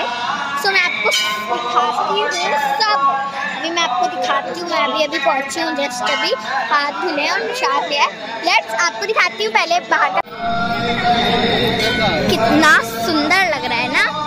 है सो मैं आपको दिखाती हूँ सब। अभी मैं आपको दिखाती हूँ, मैं अभी अभी पहुँची हूँ जस्ट अभी। हाथ धुले और शार लिया लेट्स आपको दिखाती हूँ पहले बाहर कितना सुंदर लग रहा है ना?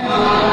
Israel.